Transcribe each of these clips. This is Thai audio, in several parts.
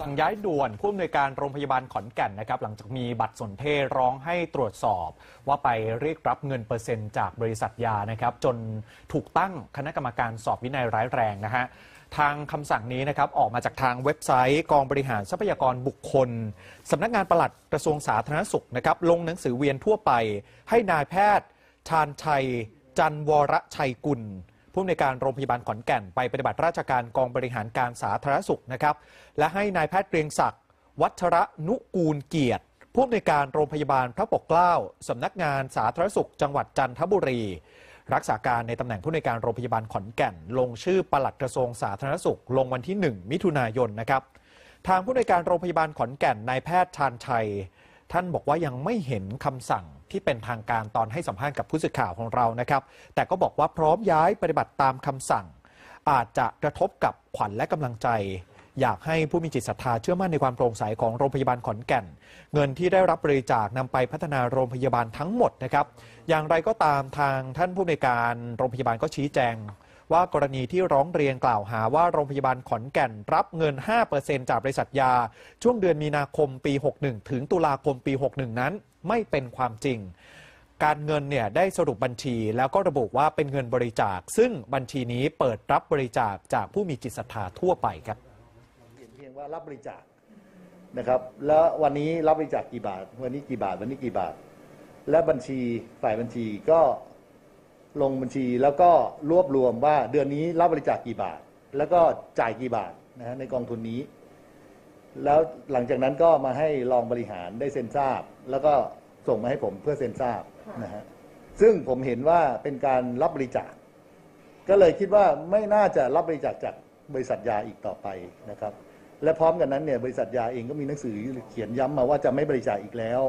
สั่งย้ายด่วนผู้อำนวยการโรงพยาบาลขอนแก่นนะครับหลังจากมีบัตรสนเทศร้องให้ตรวจสอบ ว่าไปเรียกรับเงินเปอร์เซ็นต์จากบริษัทยานะครับจนถูกตั้งคณะกรรมการสอบวินัยร้ายแรงนะฮะทางคำสั่งนี้นะครับออกมาจากทางเว็บไซต์ กองบริหารทรัพยากรบุคคลสำนักงานปลัดกระทรวงสาธารณสุขนะครับลงหนังสือเวียนทั่วไป ให้นายแพทย์ ชาญชัย จันวรชัยกุล ผู้อำนวยการโรงพยาบาลขอนแก่นไปปฏิบัติราชการกองบริหารการสาธารณสุขนะครับ และให้นายแพทย์เกรียงศักดิ์วัชระนุกูลเกียรติ ผู้อำนวยการโรงพยาบาลพระปกเกล้าสำนักงานสาธารณสุข จังหวัดจันทบุรี รักษาการในตำแหน่งผู้อำนวยการโรงพยาบาลขอนแก่น ลงชื่อปลัดกระทรวงสาธารณสุข ลงวันที่ 1 มิถุนายนนะครับ ทางผู้อำนวยการโรงพยาบาลขอนแก่นนายแพทย์ชาญชัย ท่านบอกว่ายังไม่เห็นคำสั่งที่เป็นทางการตอนให้สัมภาษณ์กับผู้สื่อข่าวของเรานะครับ แต่ก็บอกว่าพร้อมย้ายปฏิบัติตามคำสั่ง อาจจะกระทบกับขวัญและกำลังใจ อยากให้ผู้มีจิตศรัทธาเชื่อมั่นในความโปร่งใสของโรงพยาบาลขอนแก่น เงินที่ได้รับบริจาคนำไปพัฒนาโรงพยาบาลทั้งหมดนะครับ อย่างไรก็ตามทางท่านผู้ในการโรงพยาบาลก็ชี้แจง ว่ากรณีที่ร้องเรียนกล่าวหาว่าโรงพยาบาลขอนแก่นรับเงิน 5%จากบริษัทยา ช่วงเดือนมีนาคมปี 61 ถึงตุลาคมปี 61 นั้น ไม่เป็นความจริง การเงินเนี่ยได้สรุปบัญชีแล้วก็ระบุว่าเป็นเงินบริจาค ซึ่งบัญชีนี้เปิดรับบริจาคจากผู้มีจิตศรัทธาทั่วไปครับเพียงเพียงว่ารับบริจาคนะครับแล้ววันนี้รับบริจาคกี่บาท วันนี้กี่บาทวันนี้กี่บาท และบัญชีฝ่ายบัญชีก็ ลงบัญชีแล้วก็รวบรวมว่าเดือนนี้รับบริจาคกี่บาท แล้วก็จ่ายกี่บาทนะฮะในกองทุนนี้ แล้วหลังจากนั้นก็มาให้รองบริหารได้เซ็นทราบ แล้วก็ส่งมาให้ผมเพื่อเซ็นทราบนะฮะซึ่งผมเห็นว่าเป็นการรับบริจาค ก็เลยคิดว่าไม่น่าจะรับบริจาคจากบริษัทยาอีกต่อไปนะครับ และพร้อมกันนั้นเนี่ยบริษัทยาเองก็มีหนังสือเขียนย้ำมาว่าจะไม่บริจาคอีกแล้ว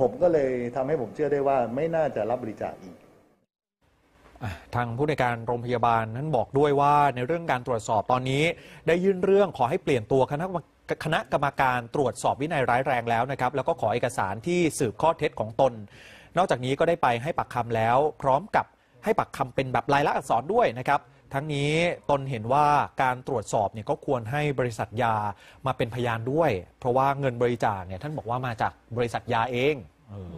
ผมก็เลยทำให้ผมเชื่อได้ว่าไม่น่าจะรับบริจาคอีก ทางผู้ในการโรงพยาบาลนั้นบอกด้วยว่าในเรื่องการตรวจสอบตอนนี้ ได้ยื่นเรื่องขอให้เปลี่ยนตัวคณะคณะกรรมการตรวจสอบวินัยร้ายแรงแล้วนะครับ แล้วก็ขอเอกสารที่สืบข้อเท็จของตน นอกจากนี้ก็ได้ไปให้ปักคำแล้ว พร้อมกับให้ปักคำเป็นแบบลายลักษณ์อักษรด้วยนะครับ ทั้งนี้ตนเห็นว่าการตรวจสอบเนี่ยก็ควรให้บริษัทยามาเป็นพยานด้วย เพราะว่าเงินบริจาคเนี่ยท่านบอกว่ามาจากบริษัทยาเองเออ